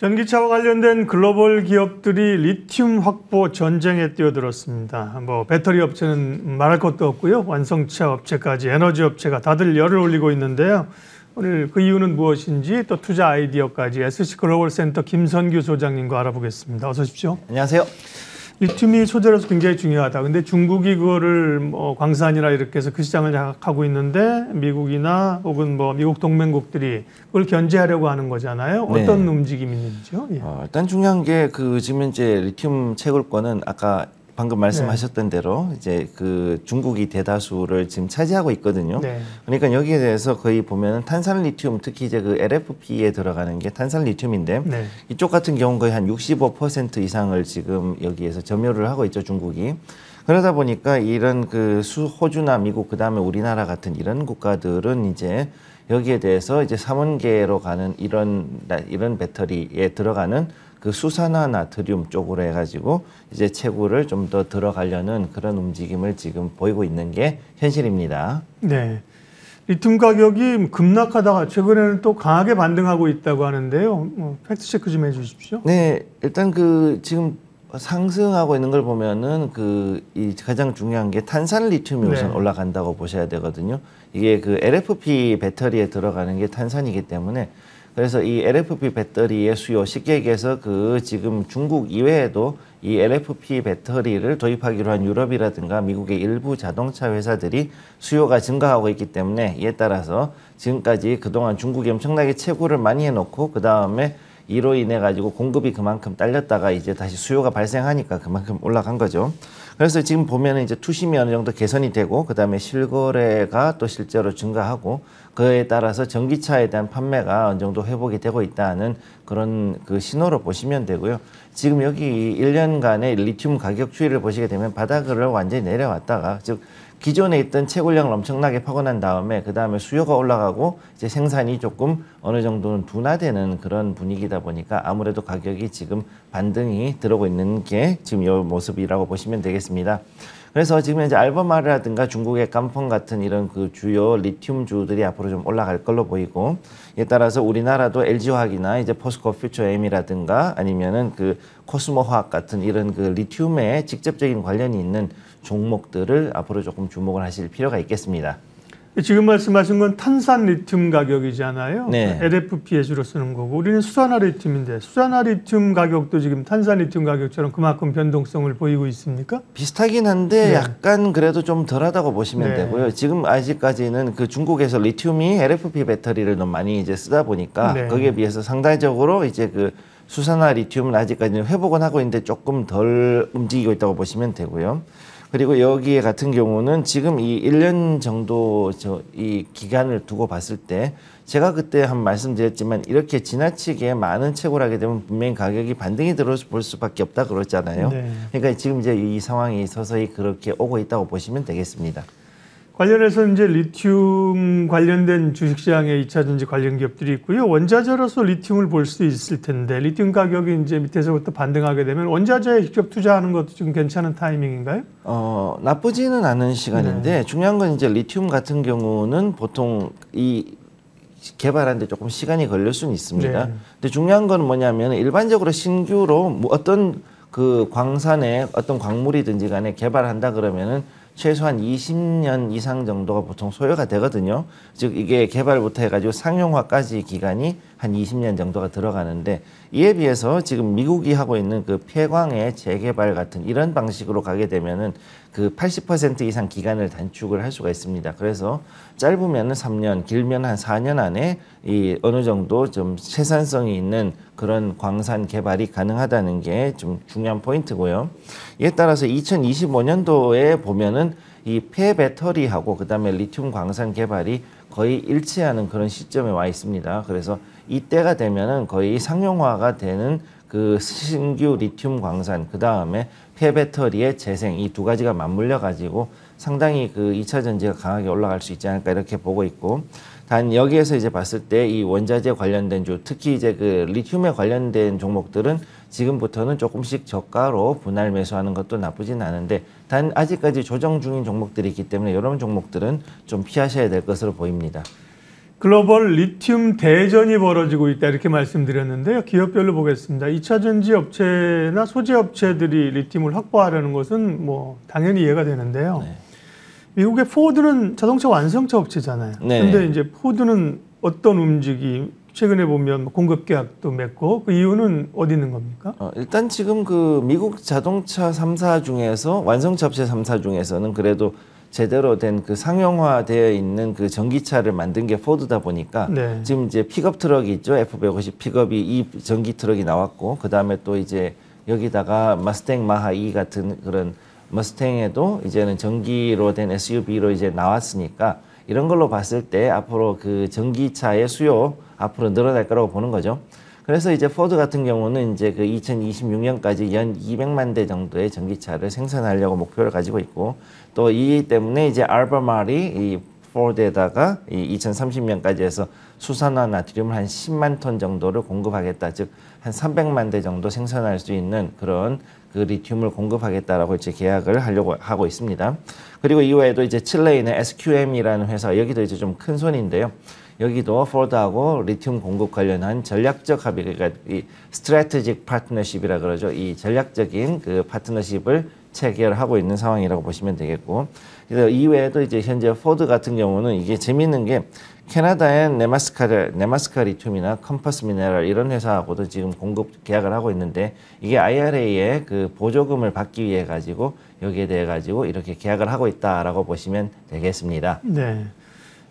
전기차와 관련된 글로벌 기업들이 리튬 확보 전쟁에 뛰어들었습니다. 뭐 배터리 업체는 말할 것도 없고요. 완성차 업체까지 에너지 업체가 다들 열을 올리고 있는데요. 오늘 그 이유는 무엇인지 또 투자 아이디어까지 SC 글로벌 센터 김선규 소장님과 알아보겠습니다. 어서 오십시오. 안녕하세요. 리튬이 소재로서 굉장히 중요하다. 근데 중국이 그거를 뭐 광산이라 이렇게 해서 그 시장을 장악하고 있는데 미국이나 혹은 뭐 미국 동맹국들이 그걸 견제하려고 하는 거잖아요. 네. 어떤 움직임이 있는지요? 예. 어, 일단 중요한 게 그 지금 이제 리튬 채굴권은 아까 방금 말씀하셨던 네. 대로 이제 그 중국이 대다수를 지금 차지하고 있거든요. 네. 그러니까 여기에 대해서 거의 보면은 탄산 리튬 특히 이제 그 LFP에 들어가는 게 탄산 리튬인데 네. 이쪽 같은 경우는 거의 한 65% 이상을 지금 여기에서 점유를 하고 있죠 중국이. 그러다 보니까 이런 그 수, 호주나 미국 그다음에 우리나라 같은 이런 국가들은 이제 여기에 대해서 이제 삼원계로 가는 이런 나- 이런 배터리에 들어가는 그 수산화 나트륨 쪽으로 해가지고 이제 채굴을 좀 더 들어가려는 그런 움직임을 지금 보이고 있는 게 현실입니다. 네. 리튬 가격이 급락하다가 최근에는 또 강하게 반등하고 있다고 하는데요. 뭐 팩트 체크 좀 해주십시오. 네, 일단 그 지금 상승하고 있는 걸 보면은 그 이 가장 중요한 게 탄산 리튬이 네. 우선 올라간다고 보셔야 되거든요. 이게 그 LFP 배터리에 들어가는 게 탄산이기 때문에 그래서 이 LFP 배터리의 수요 쉽게 얘기해서 그 지금 중국 이외에도 이 LFP 배터리를 도입하기로 한 유럽이라든가 미국의 일부 자동차 회사들이 수요가 증가하고 있기 때문에 이에 따라서 지금까지 그동안 중국이 엄청나게 채굴을 많이 해놓고 그 다음에 이로 인해 가지고 공급이 그만큼 딸렸다가 이제 다시 수요가 발생하니까 그만큼 올라간 거죠. 그래서 지금 보면은 이제 투심이 어느 정도 개선이 되고 그다음에 실거래가 또 실제로 증가하고 그에 따라서 전기차에 대한 판매가 어느 정도 회복이 되고 있다는 그런 그 신호로 보시면 되고요. 지금 여기 1년간의 리튬 가격 추이를 보시게 되면 바닥을 완전히 내려왔다가 즉 기존에 있던 채굴량을 엄청나게 파고 난 다음에 그 다음에 수요가 올라가고 이제 생산이 조금 어느 정도는 둔화되는 그런 분위기다 보니까 아무래도 가격이 지금 반등이 들어오고 있는 게 지금 이 모습이라고 보시면 되겠습니다. 그래서 지금 현재 앨버말이라든가 중국의 간펑 같은 이런 그 주요 리튬 주들이 앞으로 좀 올라갈 걸로 보이고 이에 따라서 우리나라도 LG화학이나 이제 포스코 퓨처엠이라든가 아니면은 그 코스모화학 같은 이런 그 리튬에 직접적인 관련이 있는 종목들을 앞으로 조금 주목을 하실 필요가 있겠습니다. 지금 말씀하신 건 탄산 리튬 가격이잖아요. 네. LFP에 주로 쓰는 거고 우리는 수산화 리튬인데 수산화 리튬 가격도 지금 탄산 리튬 가격처럼 그만큼 변동성을 보이고 있습니까? 비슷하긴 한데 네. 약간 그래도 좀 덜하다고 보시면 네. 되고요. 지금 아직까지는 그 중국에서 리튬이 LFP 배터리를 너무 많이 이제 쓰다 보니까 네. 거기에 비해서 상대적으로 이제 그 수산화 리튬은 아직까지는 회복은 하고 있는데 조금 덜 움직이고 있다고 보시면 되고요. 그리고 여기에 같은 경우는 지금 이 1년 정도 저 이 기간을 두고 봤을 때 제가 그때 한 말씀드렸지만 이렇게 지나치게 많은 채굴 하게 되면 분명히 가격이 반등이 들어올 수밖에 없다 그랬잖아요. 네. 그러니까 지금 이제 이 상황이 서서히 그렇게 오고 있다고 보시면 되겠습니다. 관련해서 이제 리튬 관련된 주식시장에 2차 전지 관련 기업들이 있고요. 원자재로서 리튬을 볼 수 있을 텐데 리튬 가격이 이제 밑에서부터 반등하게 되면 원자재에 직접 투자하는 것도 지금 괜찮은 타이밍인가요? 어, 나쁘지는 않은 시간인데 네. 중요한 건 이제 리튬 같은 경우는 보통 이 개발하는데 조금 시간이 걸릴 수는 있습니다. 네. 근데 중요한 건 뭐냐면 일반적으로 신규로 뭐 어떤 그 광산에 어떤 광물이든지 간에 개발한다 그러면은 최소한 20년 이상 정도가 보통 소요가 되거든요. 즉 이게 개발부터 해가지고 상용화까지 기간이 한 20년 정도가 들어가는데 이에 비해서 지금 미국이 하고 있는 그 폐광의 재개발 같은 이런 방식으로 가게 되면은 그 80% 이상 기간을 단축을 할 수가 있습니다. 그래서 짧으면은 3년, 길면 한 4년 안에 이 어느 정도 좀 생산성이 있는 그런 광산 개발이 가능하다는 게 좀 중요한 포인트고요. 이에 따라서 2025년도에 보면은 이 폐배터리하고 그다음에 리튬 광산 개발이 거의 일치하는 그런 시점에 와 있습니다. 그래서 이때가 되면은 거의 상용화가 되는 그 신규 리튬 광산 그다음에 폐배터리의 재생 이 두 가지가 맞물려 가지고 상당히 그 2차 전지가 강하게 올라갈 수 있지 않을까 이렇게 보고 있고 단 여기에서 이제 봤을 때 이 원자재 관련된 주 특히 이제 그 리튬에 관련된 종목들은 지금부터는 조금씩 저가로 분할 매수하는 것도 나쁘진 않은데 단 아직까지 조정 중인 종목들이 있기 때문에 이런 종목들은 좀 피하셔야 될 것으로 보입니다. 글로벌 리튬 대전이 벌어지고 있다 이렇게 말씀드렸는데요. 기업별로 보겠습니다. 2차 전지 업체나 소재 업체들이 리튬을 확보하려는 것은 뭐 당연히 이해가 되는데요. 네. 미국의 포드는 자동차 완성차 업체잖아요. 네. 근데 이제 포드는 어떤 움직임 최근에 보면 뭐 공급 계약도 맺고 그 이유는 어디 있는 겁니까? 어, 일단 지금 그 미국 자동차 3사 중에서 완성차 업체 3사 중에서는 그래도 제대로 된 그 상용화되어 있는 그 전기차를 만든 게 포드다 보니까 네. 지금 이제 픽업 트럭이 있죠. F150 픽업이 이 전기 트럭이 나왔고 그다음에 또 이제 여기다가 Mustang Mach-E 같은 그런 머스탱에도 이제는 전기로 된 SUV로 이제 나왔으니까 이런 걸로 봤을 때 앞으로 그 전기차의 수요 앞으로 늘어날 거라고 보는 거죠. 그래서 이제 포드 같은 경우는 이제 그 2026년까지 연 200만 대 정도의 전기차를 생산하려고 목표를 가지고 있고 또 이 때문에 이제 Albemarle이 이 포드에다가 이 2030년까지 해서 수산화 나트륨을 한 10만 톤 정도를 공급하겠다. 즉 한 300만 대 정도 생산할 수 있는 그런 그 리튬을 공급하겠다라고 이제 계약을 하려고 하고 있습니다. 그리고 이외에도 이제 있는 SQM이라는 회사 여기도 이제 좀 큰 손인데요. 여기도 포드하고 리튬 공급 관련한 전략적 합의 그러니까 이 strategic partnership이라 그러죠. 이 전략적인 그 파트너십을 체결하고 있는 상황이라고 보시면 되겠고. 그래서 이외에도 이제 현재 포드 같은 경우는 이게 재미있는 게 캐나다의 네마스카 네마스카 리튬이나 컴퍼스 미네랄 이런 회사하고도 지금 공급 계약을 하고 있는데 이게 IRA의 그 보조금을 받기 위해 가지고 여기에 대해 가지고 이렇게 계약을 하고 있다라고 보시면 되겠습니다. 네.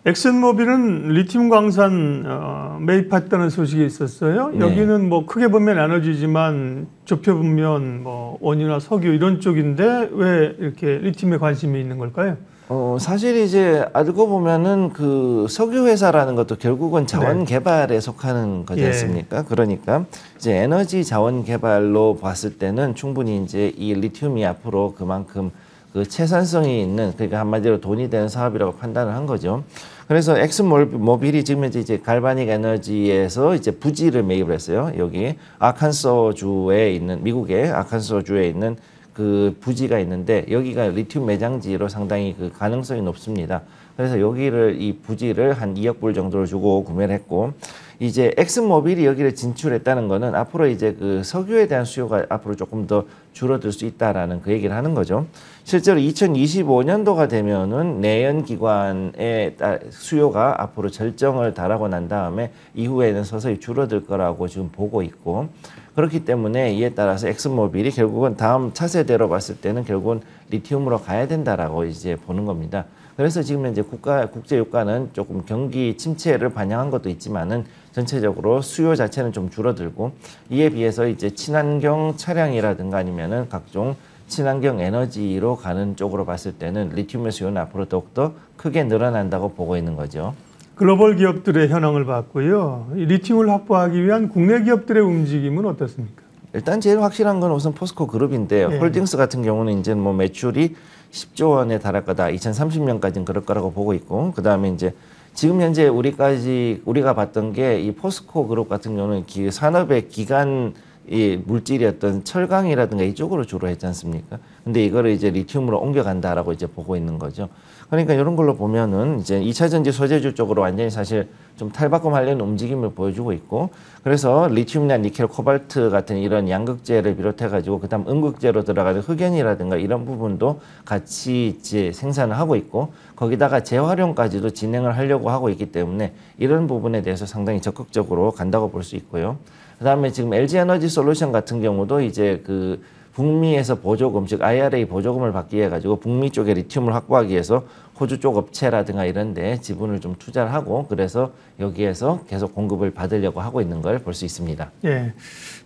엑슨모빌은 리튬 광산 어, 매입했다는 소식이 있었어요. 네. 여기는 뭐 크게 보면 에너지지만 좁혀 보면 뭐 원유나 석유 이런 쪽인데 왜 이렇게 리튬에 관심이 있는 걸까요? 어, 사실 이제 알고 보면은 그 석유 회사라는 것도 결국은 자원 개발에 속하는 거지 예. 않습니까? 그러니까 이제 에너지 자원 개발로 봤을 때는 충분히 이제 이 리튬이 앞으로 그만큼 그 채산성이 있는 그러니까 한마디로 돈이 되는 사업이라고 판단을 한 거죠. 그래서 엑스모빌이 지금 현재 이제 갈바닉 에너지에서 이제 부지를 매입을 했어요. 여기 아칸소 주에 있는 미국의 아칸소 주에 있는 그 부지가 있는데 여기가 리튬 매장지로 상당히 그 가능성이 높습니다. 그래서 여기를 이 부지를 한 2억 불 정도를 주고 구매를 했고 이제 엑슨모빌이 여기를 진출했다는 거는 앞으로 이제 그 석유에 대한 수요가 앞으로 조금 더 줄어들 수 있다라는 그 얘기를 하는 거죠. 실제로 2025년도가 되면은 내연 기관의 따- 수요가 앞으로 절정을 달하고 난 다음에 이후에는 서서히 줄어들 거라고 지금 보고 있고 그렇기 때문에 이에 따라서 엑슨모빌이 결국은 다음 차세대로 봤을 때는 결국은 리튬으로 가야 된다라고 이제 보는 겁니다. 그래서 지금 현재 국가 국제 유가는 조금 경기 침체를 반영한 것도 있지만은 전체적으로 수요 자체는 좀 줄어들고 이에 비해서 이제 친환경 차량이라든가 아니면은 각종 친환경 에너지로 가는 쪽으로 봤을 때는 리튬의 수요는 앞으로 더욱더 크게 늘어난다고 보고 있는 거죠. 글로벌 기업들의 현황을 봤고요. 이 리튬을 확보하기 위한 국내 기업들의 움직임은 어떻습니까? 일단 제일 확실한 건 우선 포스코 그룹인데요. 예. 홀딩스 같은 경우는 이제 뭐 매출이 10조 원에 달할 거다. 2030년까지는 그럴 거라고 보고 있고, 그 다음에 이제 지금 현재 우리까지 우리가 봤던 게 이 포스코 그룹 같은 경우는 기, 산업의 기간 이 물질이었던 철강이라든가 이쪽으로 주로 했지 않습니까? 근데 이거를 이제 리튬으로 옮겨간다라고 이제 보고 있는 거죠. 그러니까 이런 걸로 보면은 이제 2차 전지 소재주 쪽으로 완전히 사실 좀 탈바꿈하려는 움직임을 보여주고 있고 그래서 리튬이나 니켈, 코발트 같은 이런 양극재를 비롯해 가지고 그다음 음극재로 들어가는 흑연이라든가 이런 부분도 같이 이제 생산을 하고 있고 거기다가 재활용까지도 진행을 하려고 하고 있기 때문에 이런 부분에 대해서 상당히 적극적으로 간다고 볼 수 있고요. 그다음에 지금 LG 에너지 솔루션 같은 경우도 이제 그 북미에서 보조금 즉 IRA 보조금을 받기 위해 가지고 북미 쪽에 리튬을 확보하기 위해서 호주 쪽 업체라든가 이런 데 지분을 좀 투자를 하고 그래서 여기에서 계속 공급을 받으려고 하고 있는 걸 볼 수 있습니다. 예.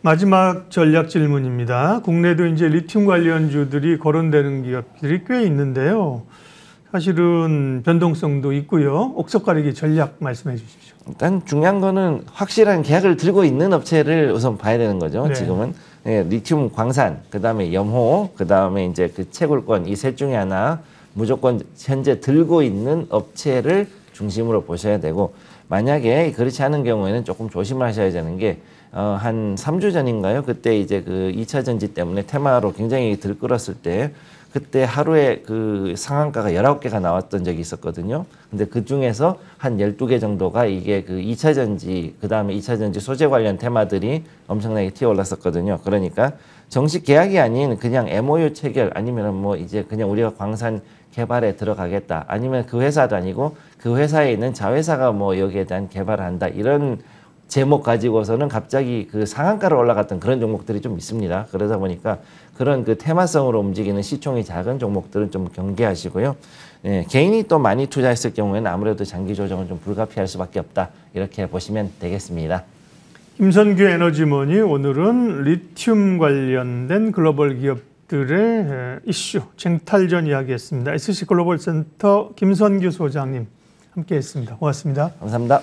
마지막 전략 질문입니다. 국내도 이제 리튬 관련주들이 거론되는 기업들이 꽤 있는데요. 사실은 변동성도 있고요. 옥석 가리기 전략 말씀해 주십시오. 일단 중요한 거는 확실한 계약을 들고 있는 업체를 우선 봐야 되는 거죠. 네. 지금은 예, 리튬 광산, 그 다음에 염호, 그 다음에 이제 그 채굴권 이 셋 중에 하나 무조건 현재 들고 있는 업체를 중심으로 보셔야 되고 만약에 그렇지 않은 경우에는 조금 조심을 하셔야 되는 게 어, 한 3주 전인가요? 그때 이제 그 2차 전지 때문에 테마로 굉장히 들끓었을 때 그때 하루에 그 상한가가 19개가 나왔던 적이 있었거든요. 근데 그 중에서 한 12개 정도가 이게 그 2차 전지, 그 다음에 2차 전지 소재 관련 테마들이 엄청나게 튀어 올랐었거든요. 그러니까 정식 계약이 아닌 그냥 MOU 체결 아니면 뭐 이제 그냥 우리가 광산 개발에 들어가겠다 아니면 그 회사도 아니고 그 회사에 있는 자회사가 뭐 여기에 대한 개발을 한다 이런 제목 가지고서는 갑자기 그 상한가로 올라갔던 그런 종목들이 좀 있습니다. 그러다 보니까 그런 그 테마성으로 움직이는 시총이 작은 종목들은 좀 경계하시고요. 예, 개인이 또 많이 투자했을 경우에는 아무래도 장기 조정은 좀 불가피할 수밖에 없다. 이렇게 보시면 되겠습니다. 김선규 에너지머니 오늘은 리튬 관련된 글로벌 기업들의 에, 이슈 쟁탈전 이야기했습니다. SC 글로벌 센터 김선규 소장님 함께했습니다. 고맙습니다. 감사합니다.